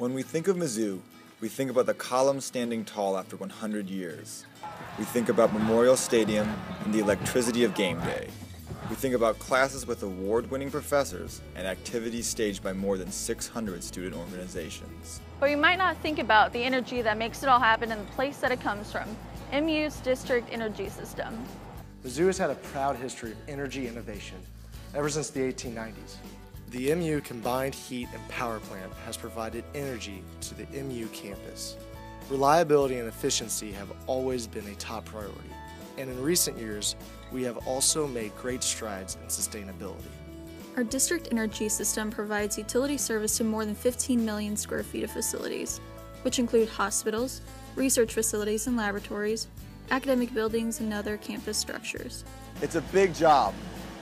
When we think of Mizzou, we think about the column standing tall after 100 years. We think about Memorial Stadium and the electricity of game day. We think about classes with award winning professors and activities staged by more than 600 student organizations. But you might not think about the energy that makes it all happen and the place that it comes from MU's district energy system. Mizzou has had a proud history of energy innovation ever since the 1890s. The MU Combined Heat and Power Plant has provided energy to the MU campus. Reliability and efficiency have always been a top priority, and in recent years, we have also made great strides in sustainability. Our district energy system provides utility service to more than 15 million square feet of facilities, which include hospitals, research facilities and laboratories, academic buildings, and other campus structures. It's a big job,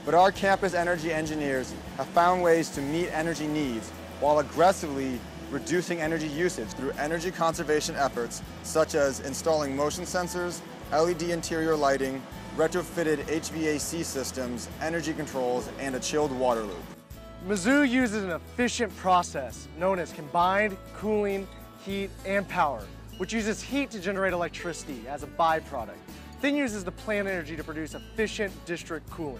but our campus energy engineers have found ways to meet energy needs while aggressively reducing energy usage through energy conservation efforts such as installing motion sensors, LED interior lighting, retrofitted HVAC systems, energy controls, and a chilled water loop. Mizzou uses an efficient process known as combined cooling, heat, and power, which uses heat to generate electricity as a byproduct, then uses the plant energy to produce efficient district cooling.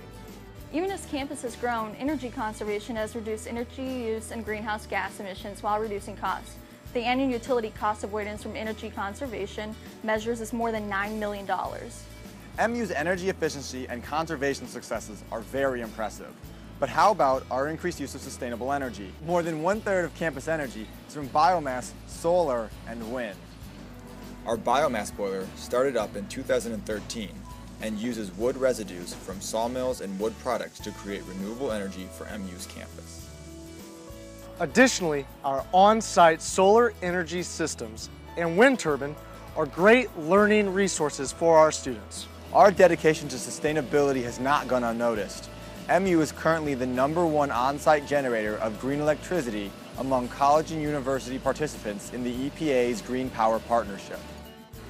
Even as campus has grown, energy conservation has reduced energy use and greenhouse gas emissions while reducing costs. The annual utility cost avoidance from energy conservation measures is more than $9 million. MU's energy efficiency and conservation successes are very impressive. But how about our increased use of sustainable energy? More than one third of campus energy is from biomass, solar, and wind. Our biomass boiler started up in 2013 and uses wood residues from sawmills and wood products to create renewable energy for MU's campus. Additionally, our on-site solar energy systems and wind turbine are great learning resources for our students. Our dedication to sustainability has not gone unnoticed. MU is currently the number one on-site generator of green electricity among college and university participants in the EPA's Green Power Partnership.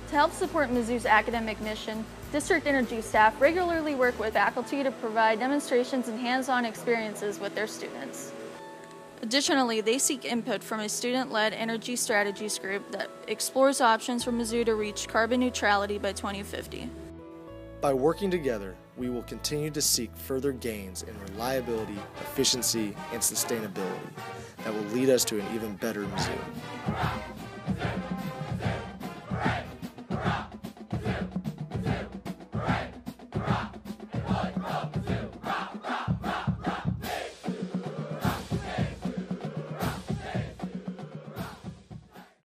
To help support Mizzou's academic mission, District Energy staff regularly work with faculty to provide demonstrations and hands-on experiences with their students. Additionally, they seek input from a student-led energy strategies group that explores options for Mizzou to reach carbon neutrality by 2050. By working together, we will continue to seek further gains in reliability, efficiency, and sustainability that will lead us to an even better Mizzou.